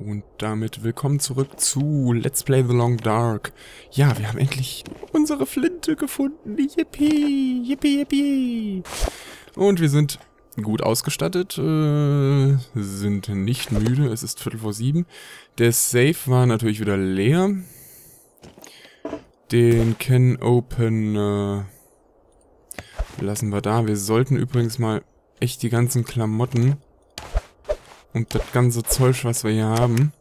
Und damit willkommen zurück zu Let's Play The Long Dark. Ja, wir haben endlich unsere Flinte gefunden. Yippie, yippie, yippie. Und wir sind gut ausgestattet, äh, sind nicht müde. Es ist Viertel vor sieben. Der Safe war natürlich wieder leer. Den Can Open äh, lassen wir da. Wir sollten übrigens mal echt die ganzen Klamotten und das ganze Zeug, was wir hier haben,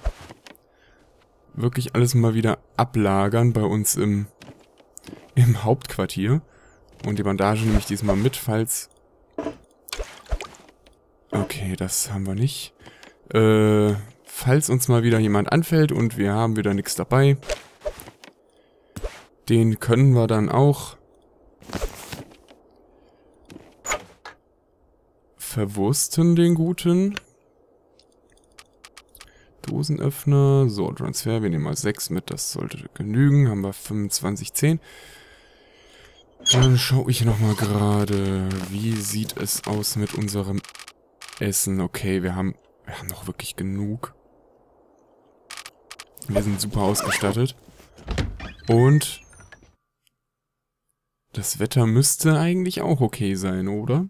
wirklich alles mal wieder ablagern bei uns im, im Hauptquartier. Und die Bandage nehme ich diesmal mit, falls... Okay, das haben wir nicht. Äh, falls uns mal wieder jemand anfällt und wir haben wieder nichts dabei, den können wir dann auch verwursten, den guten. Dosenöffner. So, Transfer. Wir nehmen mal 6 mit. Das sollte genügen. Haben wir 25, 10. Dann schaue ich nochmal gerade. Wie sieht es aus mit unserem Essen? Okay, wir haben, wir haben noch wirklich genug. Wir sind super ausgestattet. Und das Wetter müsste eigentlich auch okay sein, oder?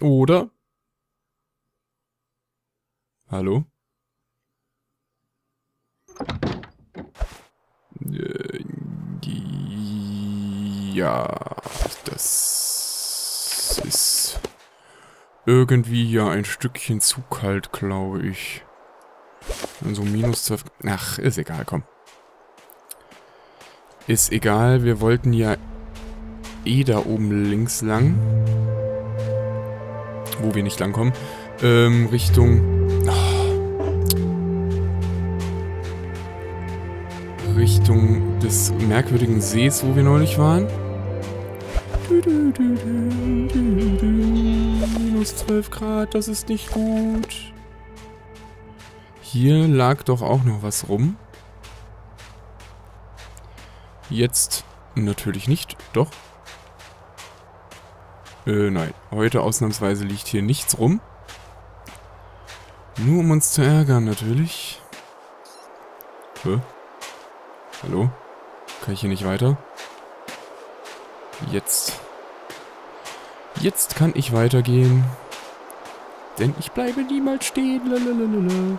Oder? Hallo? Äh, ja, das ist irgendwie ja ein Stückchen zu kalt, glaube ich. Also minus 12... Ach, ist egal, komm. Ist egal, wir wollten ja eh da oben links lang. Wo wir nicht langkommen. Ähm, Richtung Richtung des merkwürdigen Sees, wo wir neulich waren. Minus 12 Grad, das ist nicht gut. Hier lag doch auch noch was rum. Jetzt natürlich nicht, doch. Äh, nein. Heute ausnahmsweise liegt hier nichts rum. Nur um uns zu ärgern, natürlich. Hä? Hallo? Kann ich hier nicht weiter? Jetzt. Jetzt kann ich weitergehen. Denn ich bleibe niemals stehen. Lalalala.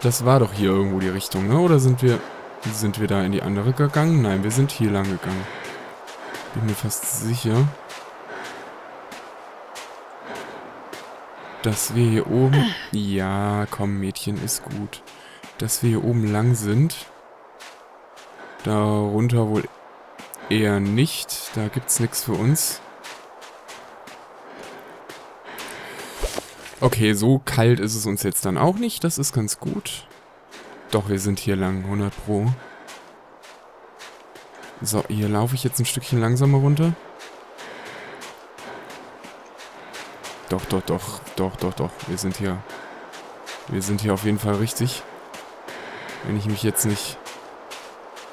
Das war doch hier irgendwo die Richtung, ne? Oder sind wir... Sind wir da in die andere gegangen? Nein, wir sind hier lang gegangen. Bin mir fast sicher. Dass wir hier oben... Ja, komm, Mädchen, ist gut. Dass wir hier oben lang sind. Darunter wohl eher nicht. Da gibt's nichts für uns. Okay, so kalt ist es uns jetzt dann auch nicht. Das ist ganz gut. Doch, wir sind hier lang. 100 pro. So, hier laufe ich jetzt ein Stückchen langsamer runter. Doch, doch, doch. Doch, doch, doch. Wir sind hier... Wir sind hier auf jeden Fall richtig. Wenn ich mich jetzt nicht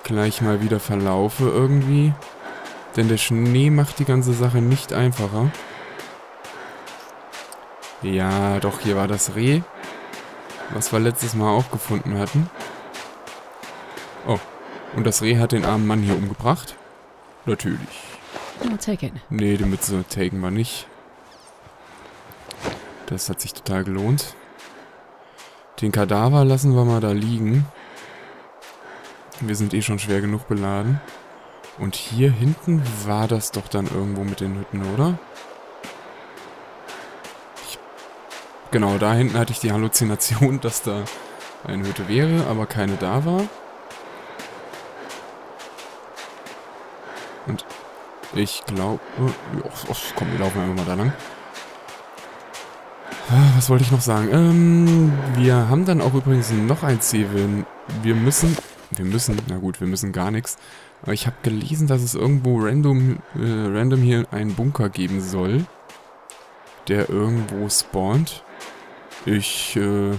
gleich mal wieder verlaufe irgendwie. Denn der Schnee macht die ganze Sache nicht einfacher. Ja, doch, hier war das Reh. Was wir letztes Mal auch gefunden hatten. Oh, und das Reh hat den armen Mann hier umgebracht? Natürlich. Take it. Nee, die Mütze taken wir nicht. Das hat sich total gelohnt. Den Kadaver lassen wir mal da liegen. Wir sind eh schon schwer genug beladen. Und hier hinten war das doch dann irgendwo mit den Hütten, oder? Ich genau, da hinten hatte ich die Halluzination, dass da eine Hütte wäre, aber keine da war. Und ich glaube... Oh, komm, wir laufen einfach mal da lang. Ah, was wollte ich noch sagen? Ähm, wir haben dann auch übrigens noch ein Ziel. Wir müssen wir müssen, na gut, wir müssen gar nichts. Aber ich habe gelesen, dass es irgendwo random, äh, random hier einen Bunker geben soll. Der irgendwo spawnt. Ich äh,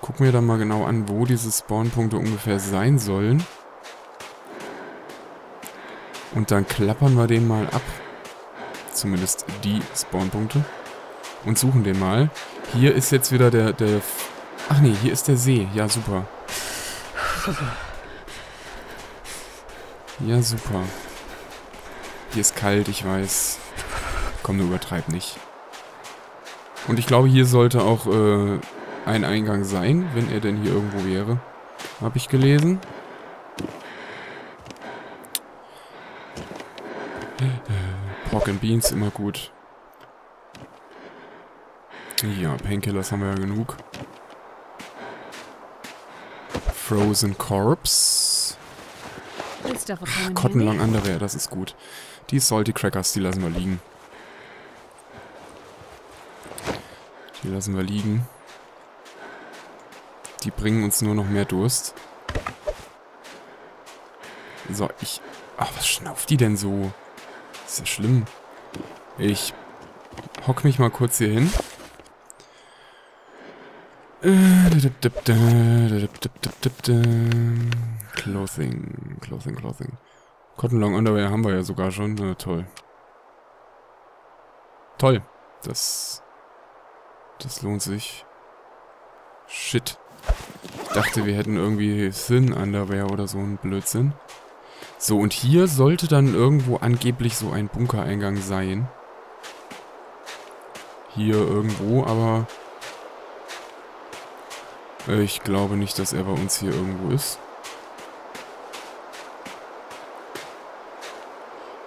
guck mir dann mal genau an, wo diese Spawnpunkte ungefähr sein sollen. Und dann klappern wir den mal ab. Zumindest die Spawnpunkte. Und suchen den mal. Hier ist jetzt wieder der, der Ach nee, hier ist der See. Ja, super. Ja, super. Hier ist kalt, ich weiß. Komm, du übertreib nicht. Und ich glaube, hier sollte auch äh, ein Eingang sein, wenn er denn hier irgendwo wäre. Habe ich gelesen. Pork and Beans, immer gut. Ja, Painkillers haben wir ja genug. Frozen Corpse. Cotton Long Underwear, das ist gut. Die Salty Crackers, die lassen wir liegen. Die lassen wir liegen. Die bringen uns nur noch mehr Durst. So, ich... Ach, was schnauft die denn so? Ist ja schlimm. Ich hock mich mal kurz hier hin. Clothing, Clothing, Clothing. Cotton Long Underwear haben wir ja sogar schon. Na, toll. Toll. Das... Das lohnt sich. Shit. Ich dachte, wir hätten irgendwie Thin Underwear oder so ein Blödsinn. So, und hier sollte dann irgendwo angeblich so ein Bunkereingang sein. Hier irgendwo, aber... Ich glaube nicht, dass er bei uns hier irgendwo ist.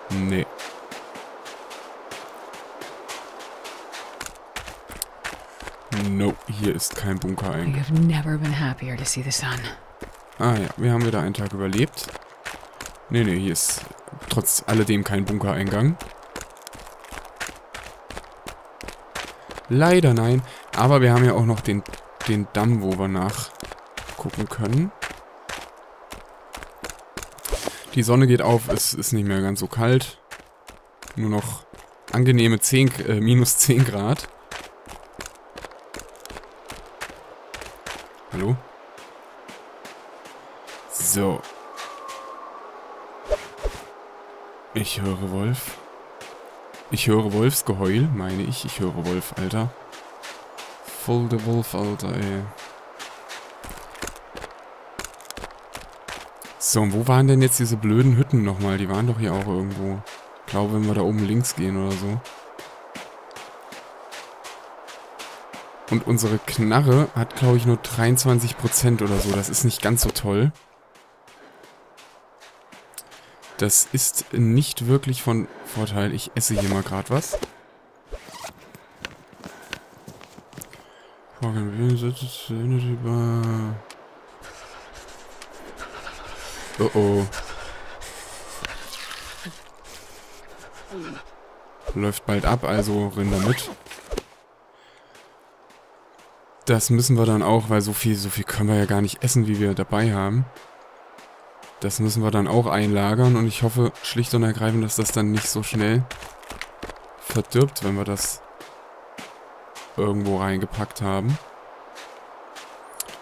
Nee. No, hier ist kein Bunkereingang. Ah ja, wir haben wieder einen Tag überlebt. Nee, nee, hier ist trotz alledem kein Bunkereingang. Leider nein. Aber wir haben ja auch noch den, den Damm, wo wir nachgucken können. Die Sonne geht auf, es ist nicht mehr ganz so kalt. Nur noch angenehme 10, äh, minus 10 Grad. Hallo? So. Ich höre Wolf. Ich höre Wolfsgeheul, meine ich. Ich höre Wolf, Alter. Voll der Wolf, Alter, ey. So, und wo waren denn jetzt diese blöden Hütten nochmal? Die waren doch hier auch irgendwo. Ich glaube, wenn wir da oben links gehen oder so. Und unsere Knarre hat, glaube ich, nur 23% oder so. Das ist nicht ganz so toll. Das ist nicht wirklich von Vorteil. Ich esse hier mal gerade was. Oh oh. Läuft bald ab, also Rinder mit. Das müssen wir dann auch, weil so viel, so viel können wir ja gar nicht essen, wie wir dabei haben. Das müssen wir dann auch einlagern und ich hoffe schlicht und ergreifend, dass das dann nicht so schnell verdirbt, wenn wir das irgendwo reingepackt haben.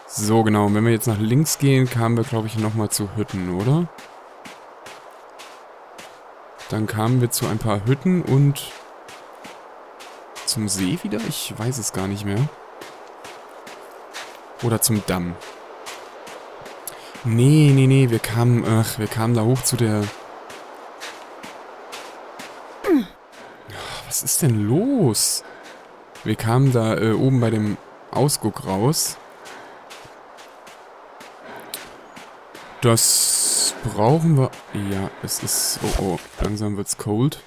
So, genau. Und wenn wir jetzt nach links gehen, kamen wir, glaube ich, nochmal zu Hütten, oder? Dann kamen wir zu ein paar Hütten und zum See wieder? Ich weiß es gar nicht mehr. Oder zum Damm. Nee, nee, nee, wir kamen, ach, wir kamen da hoch zu der... Was ist denn los? Wir kamen da äh, oben bei dem Ausguck raus. Das brauchen wir... Ja, es ist... Oh, oh, langsam wird's cold.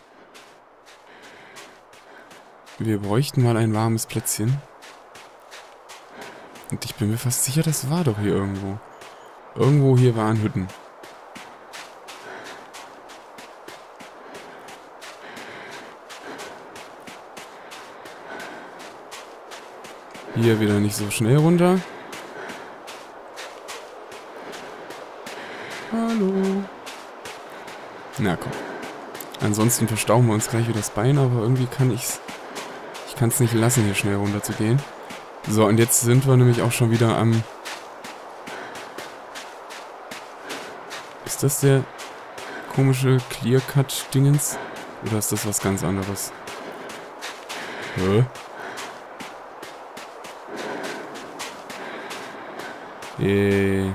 Wir bräuchten mal ein warmes Plätzchen. Und ich bin mir fast sicher, das war doch hier irgendwo. Irgendwo hier waren Hütten. Hier wieder nicht so schnell runter. Hallo. Na komm. Ansonsten verstauchen wir uns gleich wieder das Bein, aber irgendwie kann ich's... Ich kann es nicht lassen, hier schnell runter zu gehen. So, und jetzt sind wir nämlich auch schon wieder am... Ist das der komische Clear-Cut-Dingens? Oder ist das was ganz anderes? Hä? Äh.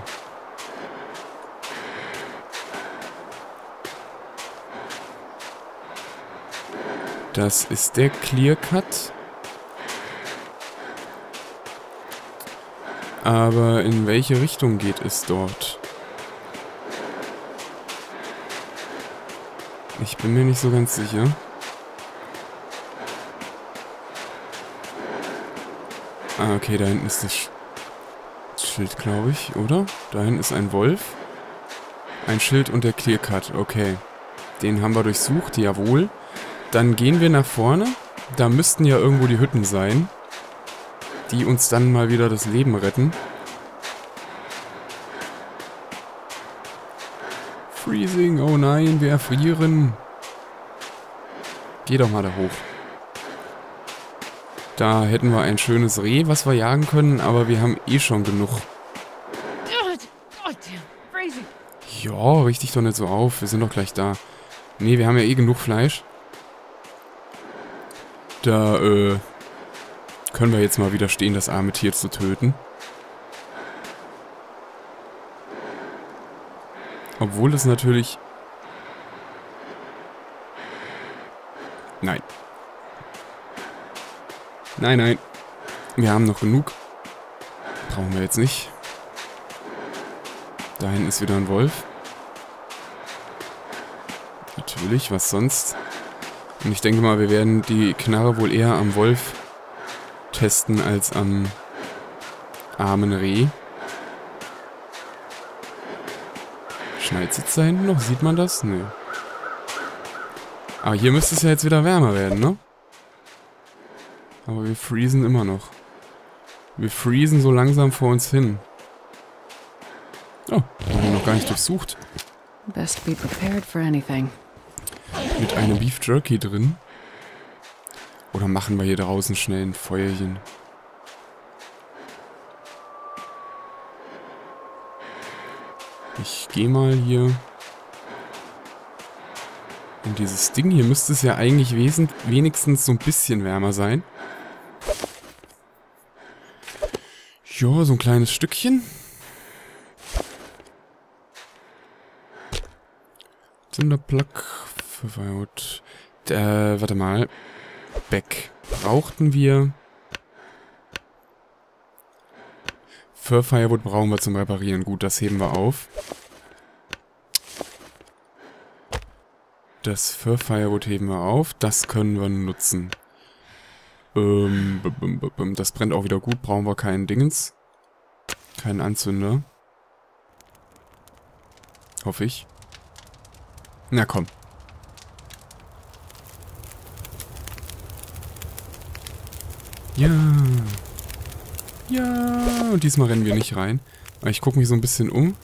Das ist der Clear Cut. Aber in welche Richtung geht es dort? Ich bin mir nicht so ganz sicher. Ah, okay, da hinten ist das Schild, glaube ich, oder? Da hinten ist ein Wolf. Ein Schild und der Clearcut, okay. Den haben wir durchsucht, jawohl. Dann gehen wir nach vorne. Da müssten ja irgendwo die Hütten sein, die uns dann mal wieder das Leben retten. Freezing, oh nein, wir erfrieren. Geh doch mal da hoch. Da hätten wir ein schönes Reh, was wir jagen können, aber wir haben eh schon genug. Ja, richtig doch nicht so auf. Wir sind doch gleich da. Nee, wir haben ja eh genug Fleisch. Da, äh, können wir jetzt mal widerstehen, das arme Tier zu töten. Obwohl es natürlich... Nein. Nein, nein. Wir haben noch genug. Brauchen wir jetzt nicht. Da hinten ist wieder ein Wolf. Natürlich, was sonst? Und ich denke mal, wir werden die Knarre wohl eher am Wolf testen als am armen Reh. Schneit es da hinten noch? Sieht man das? Nö. Aber hier müsste es ja jetzt wieder wärmer werden, ne? Aber wir freezen immer noch. Wir freezen so langsam vor uns hin. Oh, haben wir noch gar nicht durchsucht. Best be prepared for anything. Mit einem Beef Jerky drin. Oder machen wir hier draußen schnell ein Feuerchen? Ich gehe mal hier. Und dieses Ding hier müsste es ja eigentlich wenigstens so ein bisschen wärmer sein. Ja, so ein kleines Stückchen. Sonderplug. Verweilt. Äh, warte mal. Back. Brauchten wir... Fur Firewood brauchen wir zum Reparieren. Gut, das heben wir auf. Das Fur Firewood heben wir auf. Das können wir nutzen. Ähm, das brennt auch wieder gut. Brauchen wir keinen Dingens. Keinen Anzünder. Hoffe ich. Na komm. Ja. Ja. Und diesmal rennen wir nicht rein. Ich gucke mich so ein bisschen um.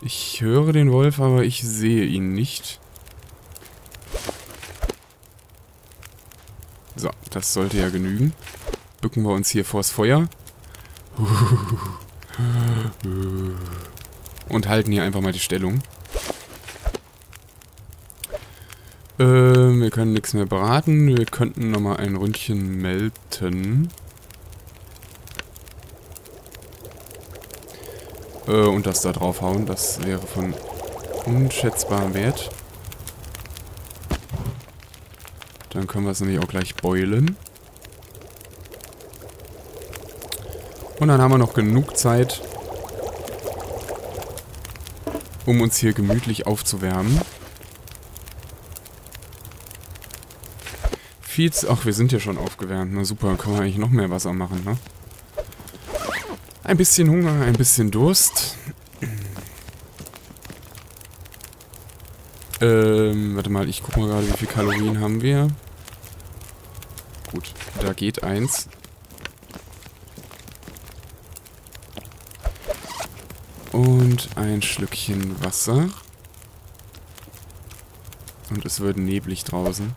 Ich höre den Wolf, aber ich sehe ihn nicht. So, das sollte ja genügen. Bücken wir uns hier vors Feuer. Und halten hier einfach mal die Stellung. Ähm, wir können nichts mehr beraten. Wir könnten nochmal ein Ründchen melden. Äh, und das da draufhauen. Das wäre von unschätzbarem Wert. Dann können wir es nämlich auch gleich beulen. Und dann haben wir noch genug Zeit, um uns hier gemütlich aufzuwärmen. Fietz, ach, wir sind ja schon aufgewärmt. Na super, können wir eigentlich noch mehr Wasser machen, ne? Ein bisschen Hunger, ein bisschen Durst. Ähm, warte mal, ich guck mal gerade, wie viel Kalorien haben wir. Da geht eins. Und ein Schlückchen Wasser. Und es wird neblig draußen.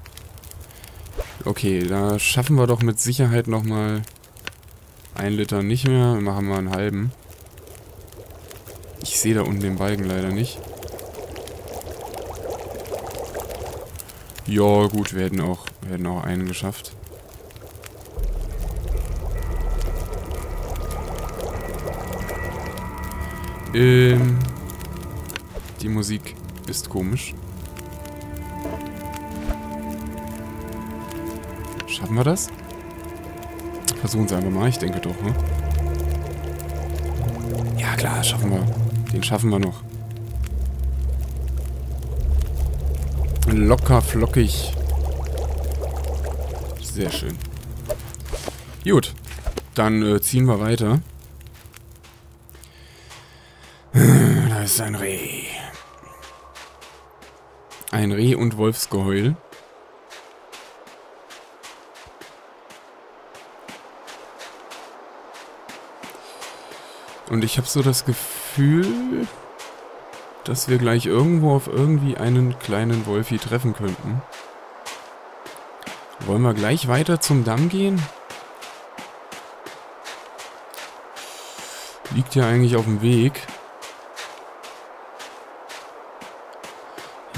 Okay, da schaffen wir doch mit Sicherheit nochmal ein Liter nicht mehr. Wir machen mal einen halben. Ich sehe da unten den Balken leider nicht. Ja, gut, wir hätten auch, wir hätten auch einen geschafft. Ähm, die Musik ist komisch. Schaffen wir das? Versuchen es einfach mal, ich denke doch, ne? Ja klar, schaffen wir. Den schaffen wir noch. Locker, flockig. Sehr schön. Gut. Dann äh, ziehen wir weiter. Da ist ein Reh. Ein Reh und Wolfsgeheul. Und ich habe so das Gefühl, dass wir gleich irgendwo auf irgendwie einen kleinen Wolfi treffen könnten. Wollen wir gleich weiter zum Damm gehen? Liegt ja eigentlich auf dem Weg.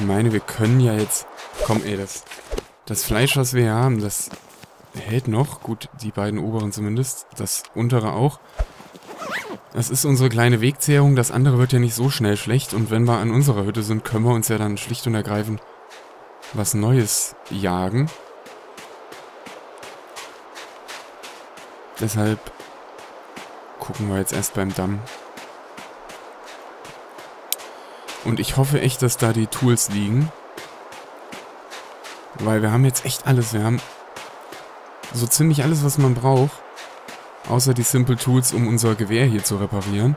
Meine, wir können ja jetzt... Komm, ey, das, das Fleisch, was wir hier haben, das hält noch. Gut, die beiden oberen zumindest. Das untere auch. Das ist unsere kleine Wegzehrung. Das andere wird ja nicht so schnell schlecht. Und wenn wir an unserer Hütte sind, können wir uns ja dann schlicht und ergreifend was Neues jagen. Deshalb gucken wir jetzt erst beim Damm. Und ich hoffe echt, dass da die Tools liegen. Weil wir haben jetzt echt alles. Wir haben so ziemlich alles, was man braucht. Außer die Simple Tools, um unser Gewehr hier zu reparieren.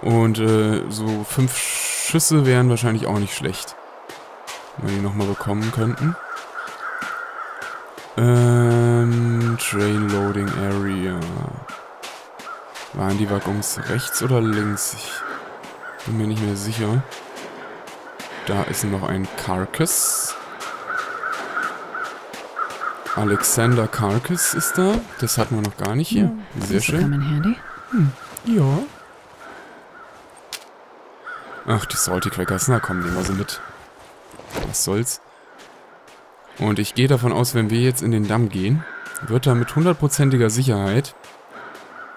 Und äh, so fünf Schüsse wären wahrscheinlich auch nicht schlecht. Wenn wir die nochmal bekommen könnten. Ähm, Train Loading Area. Waren die Waggons rechts oder links? Ich bin mir nicht mehr sicher. Da ist noch ein Carcass. Alexander Carcass ist da. Das hatten wir noch gar nicht hier. Sehr schön. Hm, ja. Ach, die Salty Crackers. Na komm, nehmen wir sie mit. Was soll's. Und ich gehe davon aus, wenn wir jetzt in den Damm gehen, wird da mit hundertprozentiger Sicherheit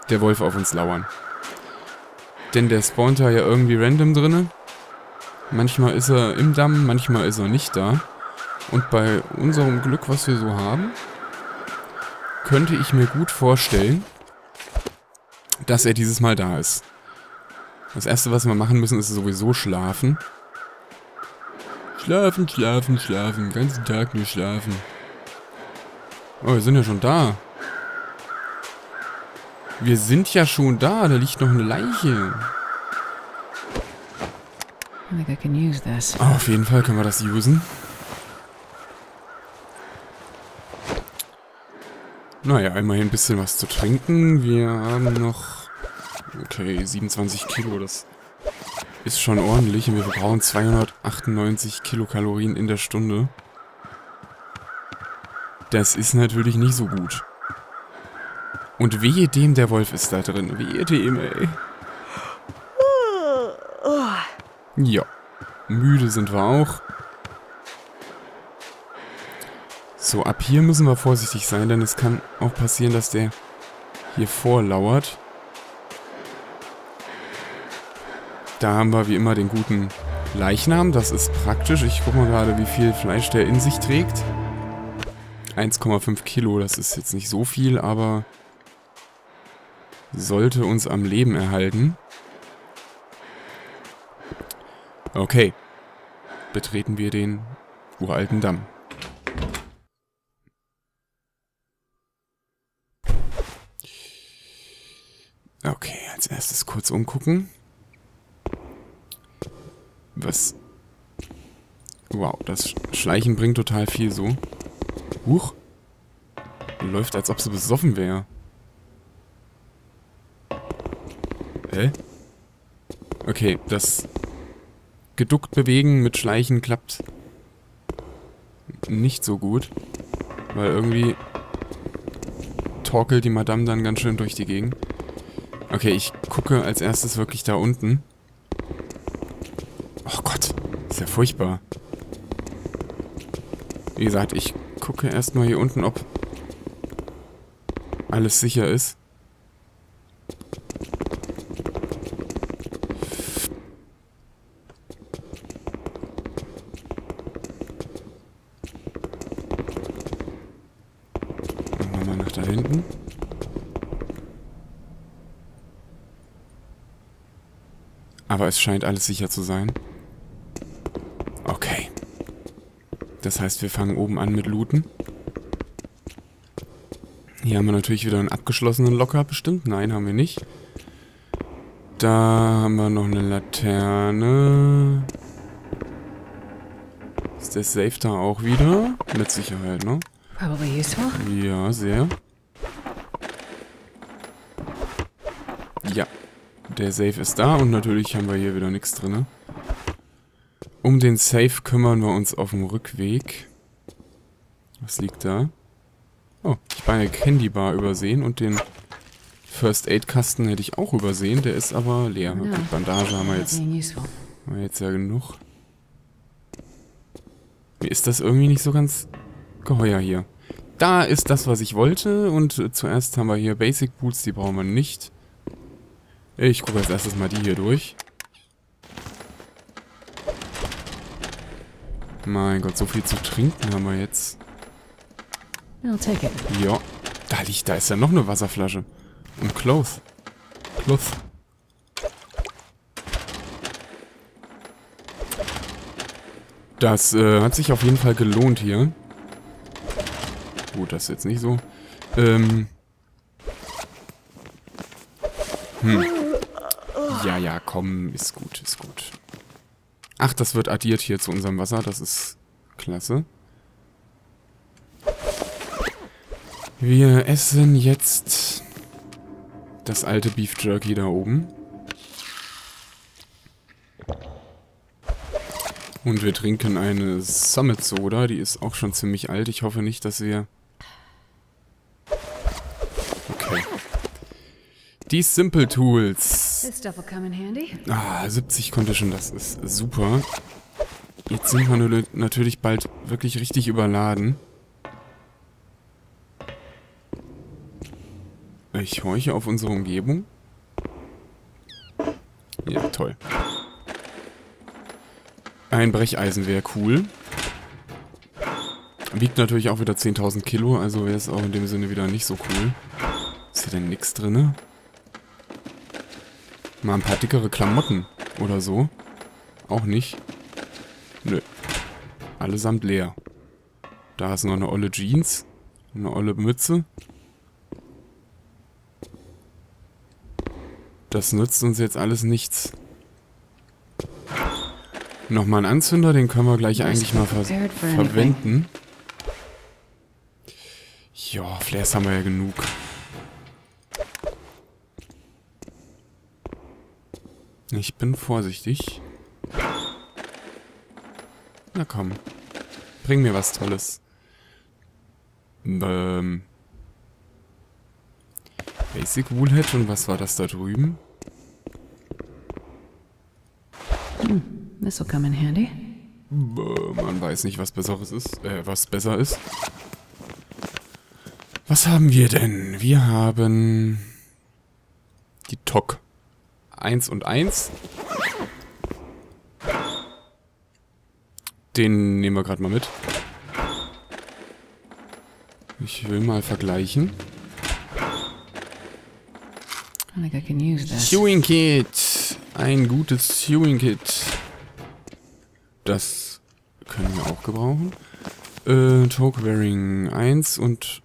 der Wolf auf uns lauern. Denn der spawnt da ja irgendwie random drinne. Manchmal ist er im Damm, manchmal ist er nicht da. Und bei unserem Glück, was wir so haben, könnte ich mir gut vorstellen, dass er dieses Mal da ist. Das erste, was wir machen müssen, ist sowieso schlafen. Schlafen, schlafen, schlafen. Den ganzen Tag nur schlafen. Oh, wir sind ja schon da. Wir sind ja schon da. Da liegt noch eine Leiche. Oh, auf jeden Fall können wir das usen. Naja, immerhin ein bisschen was zu trinken. Wir haben noch... Okay, 27 Kilo, das ist schon ordentlich und wir verbrauchen 298 Kilokalorien in der Stunde. Das ist natürlich nicht so gut. Und wehe dem, der Wolf ist da drin. Wehe dem, ey. Ja. Müde sind wir auch. So, ab hier müssen wir vorsichtig sein, denn es kann auch passieren, dass der hier vorlauert. Da haben wir wie immer den guten Leichnam. Das ist praktisch. Ich gucke mal gerade, wie viel Fleisch der in sich trägt. 1,5 Kilo, das ist jetzt nicht so viel, aber sollte uns am Leben erhalten. Okay. Betreten wir den uralten Damm. Okay, als erstes kurz umgucken. Was? Wow, das Schleichen bringt total viel so. Huch. Läuft, als ob sie besoffen wäre. Hä? Okay, das geduckt bewegen mit Schleichen klappt nicht so gut. Weil irgendwie torkelt die Madame dann ganz schön durch die Gegend. Okay, ich gucke als erstes wirklich da unten. ist ja furchtbar. Wie gesagt, ich gucke erstmal hier unten, ob alles sicher ist. Nach da hinten. Aber es scheint alles sicher zu sein. Okay. Das heißt, wir fangen oben an mit Looten. Hier haben wir natürlich wieder einen abgeschlossenen Locker bestimmt. Nein, haben wir nicht. Da haben wir noch eine Laterne. Ist der Safe da auch wieder? Mit Sicherheit, ne? Probably useful. Ja, sehr. Ja. Der Safe ist da und natürlich haben wir hier wieder nichts drin. Um den Safe kümmern wir uns auf dem Rückweg. Was liegt da? Oh, ich habe eine Candy Bar übersehen und den First Aid Kasten hätte ich auch übersehen. Der ist aber leer. Ja. Die Bandage haben wir jetzt, haben wir jetzt ja genug. Mir ist das irgendwie nicht so ganz geheuer hier. Da ist das, was ich wollte. Und zuerst haben wir hier Basic Boots, die brauchen wir nicht. Ich gucke als erstes mal die hier durch. Mein Gott, so viel zu trinken haben wir jetzt. Ja. Da liegt, da ist ja noch eine Wasserflasche. Und Cloth. Cloth. Das äh, hat sich auf jeden Fall gelohnt hier. Gut, das ist jetzt nicht so. Ähm. Hm. Ja, ja, komm, ist gut, ist gut. Ach, das wird addiert hier zu unserem Wasser, das ist klasse. Wir essen jetzt das alte Beef Jerky da oben. Und wir trinken eine Summit Soda, die ist auch schon ziemlich alt. Ich hoffe nicht, dass wir... Okay. Die Simple Tools. Ah, 70 Condition, das ist super. Jetzt sind wir natürlich bald wirklich richtig überladen. Ich horche auf unsere Umgebung. Ja, toll. Ein Brecheisen wäre cool. Wiegt natürlich auch wieder 10.000 Kilo, also wäre es auch in dem Sinne wieder nicht so cool. Ist hier denn nichts drin? Mal ein paar dickere Klamotten oder so. Auch nicht. Nö. Allesamt leer. Da ist noch eine olle Jeans. Eine olle Mütze. Das nützt uns jetzt alles nichts. Nochmal ein Anzünder, den können wir gleich eigentlich mal ver verwenden. Ja, Flares haben wir ja genug. Ich bin vorsichtig. Na komm. Bring mir was Tolles. Ähm. Basic Woolhead und was war das da drüben? This will come in handy. Man weiß nicht, was besseres ist, äh, was besser ist. Was haben wir denn? Wir haben die TOC 1 und 1. Den nehmen wir gerade mal mit. Ich will mal vergleichen. Chewing Kit. Ein gutes Chewing Kit. Das können wir auch gebrauchen. Äh, Talk Wearing 1 und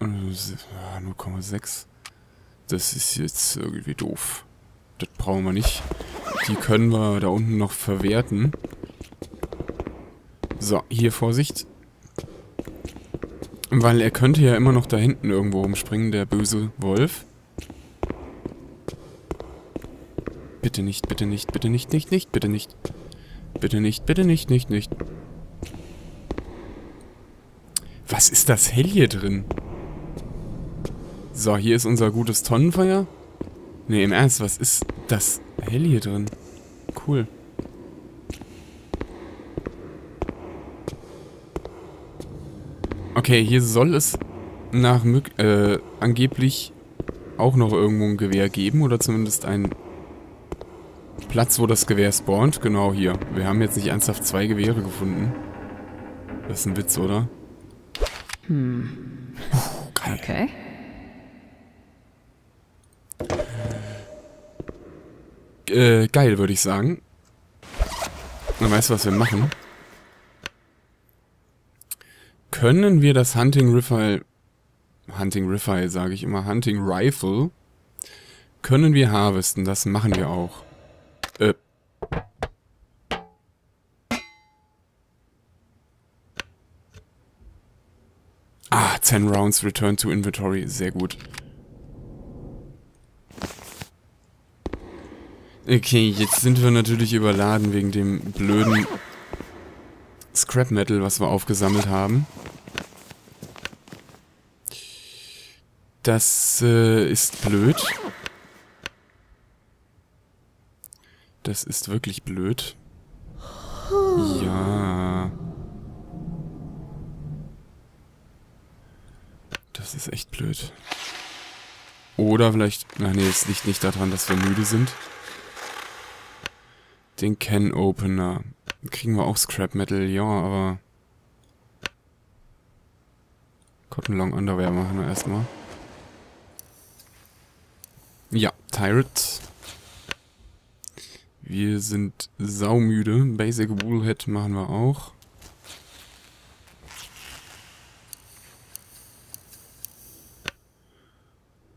äh, se- ah, 0,6. Das ist jetzt irgendwie doof. Das brauchen wir nicht. Die können wir da unten noch verwerten. So, hier Vorsicht. Weil er könnte ja immer noch da hinten irgendwo rumspringen, der böse Wolf. Bitte nicht, bitte nicht, bitte nicht, nicht, nicht, bitte nicht. Bitte nicht, bitte nicht, nicht, nicht. Was ist das hell hier drin? So, hier ist unser gutes Tonnenfeuer. Ne, im Ernst, was ist das hell hier drin? Cool. Okay, hier soll es nach äh, angeblich auch noch irgendwo ein Gewehr geben oder zumindest ein Platz, wo das Gewehr spawnt. Genau hier. Wir haben jetzt nicht ernsthaft zwei Gewehre gefunden. Das ist ein Witz, oder? Hmm. Geil. Okay. Äh, geil, würde ich sagen. Und weißt du, was wir machen? Können wir das Hunting Rifle... Hunting Rifle, sage ich immer. Hunting Rifle. Können wir harvesten. Das machen wir auch. Äh. Ah, 10 Rounds Return to Inventory. Sehr gut. Okay, jetzt sind wir natürlich überladen wegen dem blöden Scrap Metal, was wir aufgesammelt haben. Das äh, ist blöd. Das ist wirklich blöd. Ja. Das ist echt blöd. Oder vielleicht... Ach nee, es liegt nicht daran, dass wir müde sind. Den Can Opener. Kriegen wir auch Scrap Metal, ja, aber... Cotton Long Underwear machen wir erstmal. Ja, Tyrant. Wir sind saumüde. Basic Woolhead machen wir auch.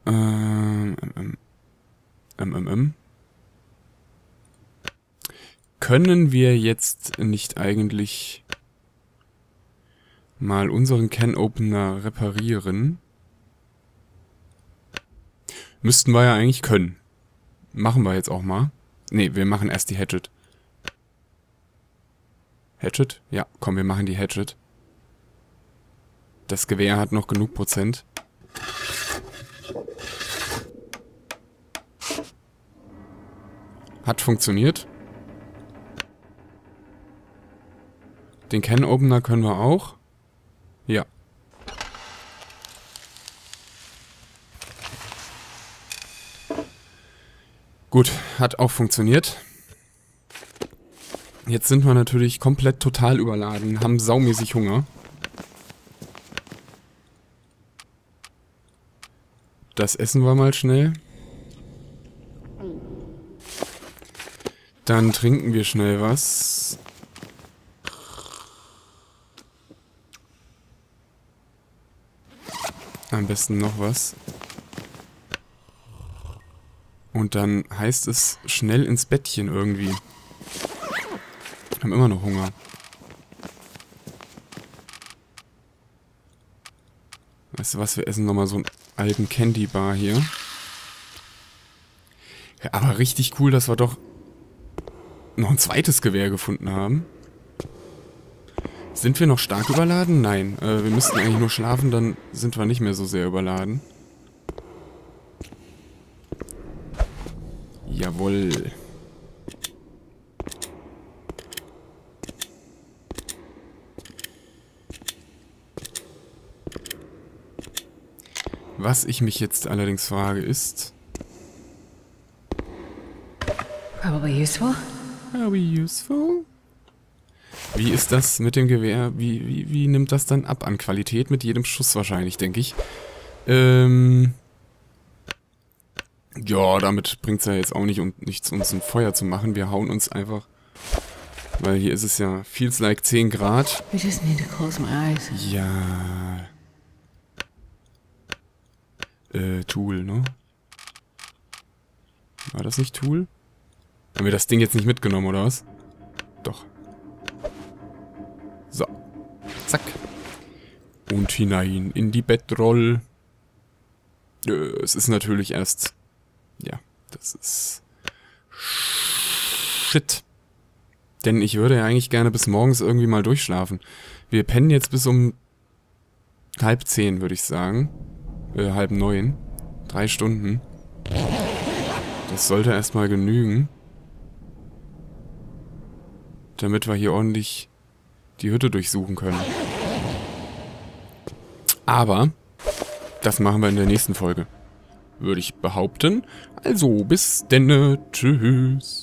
Ähm, ähm, ähm, ähm, ähm. Können wir jetzt nicht eigentlich mal unseren Can Opener reparieren? Müssten wir ja eigentlich können. Machen wir jetzt auch mal. Ne, wir machen erst die Hatchet. Hatchet? Ja, komm, wir machen die Hatchet. Das Gewehr hat noch genug Prozent. Hat funktioniert. Den Can Opener können wir auch. Ja. Gut, hat auch funktioniert. Jetzt sind wir natürlich komplett total überladen, haben saumäßig Hunger. Das essen wir mal schnell. Dann trinken wir schnell was. Am besten noch was. Und dann heißt es schnell ins Bettchen irgendwie. Wir haben immer noch Hunger. Weißt du was, wir essen nochmal so einen alten Candy Bar hier. Ja, aber richtig cool, dass wir doch noch ein zweites Gewehr gefunden haben. Sind wir noch stark überladen? Nein. Äh, wir müssten eigentlich nur schlafen, dann sind wir nicht mehr so sehr überladen. Jawohl. Was ich mich jetzt allerdings frage ist... Probably useful. Very useful. Wie ist das mit dem Gewehr? Wie, wie, wie nimmt das dann ab an Qualität? Mit jedem Schuss wahrscheinlich, denke ich. Ähm... Ja, damit bringt es ja jetzt auch nicht und nichts, uns ein Feuer zu machen. Wir hauen uns einfach... Weil hier ist es ja feels like 10 Grad. I just need to close my eyes. Ja. Äh, Tool, ne? War das nicht Tool? Haben wir das Ding jetzt nicht mitgenommen, oder was? Doch. So. Zack. Und hinein in die Bettroll. Es ist natürlich erst... Ja, das ist... Shit. Denn ich würde ja eigentlich gerne bis morgens irgendwie mal durchschlafen. Wir pennen jetzt bis um halb zehn, würde ich sagen. Äh, halb neun. Drei Stunden. Das sollte erstmal genügen. Damit wir hier ordentlich die Hütte durchsuchen können. Aber, das machen wir in der nächsten Folge. Würde ich behaupten. Also, bis denne. Tschüss.